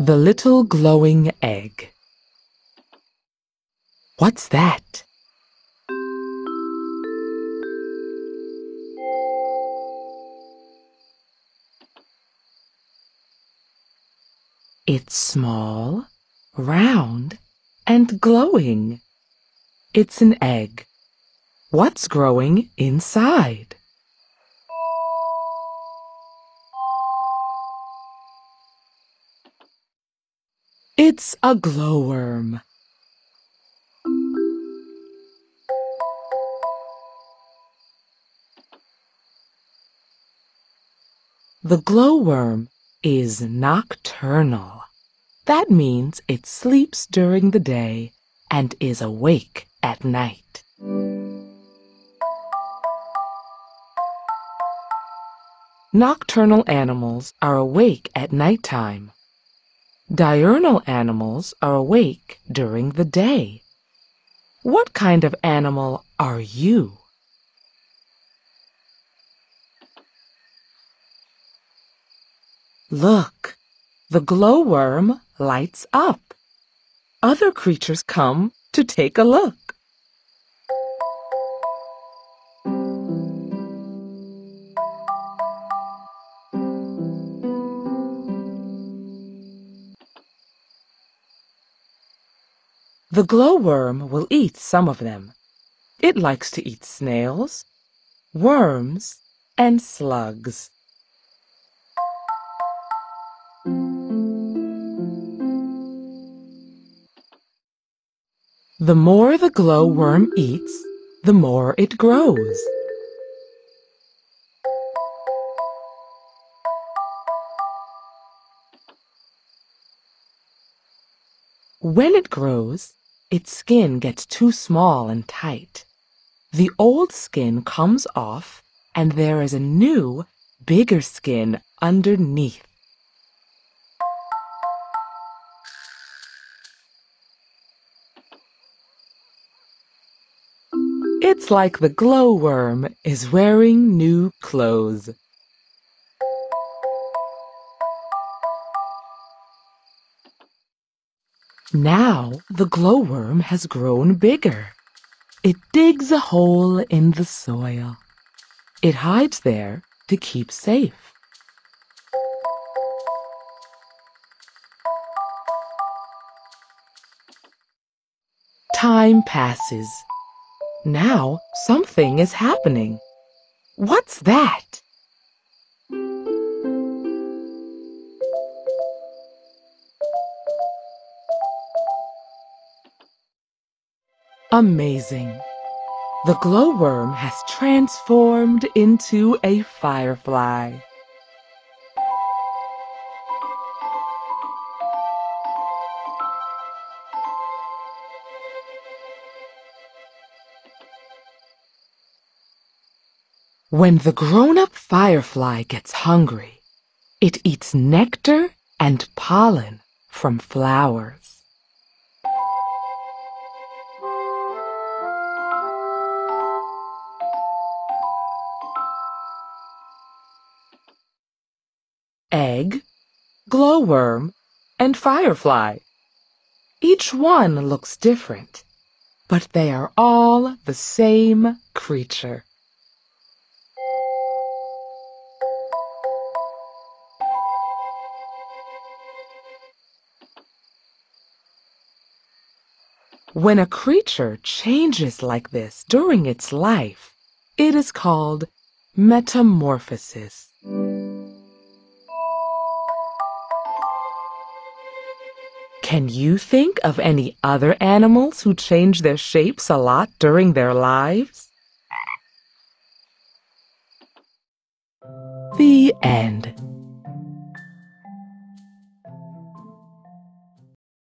The little glowing egg. What's that? It's small, round, and glowing. It's an egg. What's growing inside? It's a glowworm. The glowworm is nocturnal. That means it sleeps during the day and is awake at night. Nocturnal animals are awake at nighttime. Diurnal animals are awake during the day. What kind of animal are you? Look, the glowworm lights up. Other creatures come to take a look. The glowworm will eat some of them. It likes to eat snails, worms, and slugs. The more the glowworm eats, the more it grows. When it grows, its skin gets too small and tight. The old skin comes off, and there is a new, bigger skin underneath. It's like the glowworm is wearing new clothes. Now the glowworm has grown bigger. It digs a hole in the soil. It hides there to keep safe. Time passes. Now something is happening. What's that? Amazing. The glowworm has transformed into a firefly. When the grown-up firefly gets hungry, it eats nectar and pollen from flowers. Egg, glowworm, and firefly. Each one looks different, but they are all the same creature. When a creature changes like this during its life, it is called metamorphosis. Can you think of any other animals who change their shapes a lot during their lives? The end.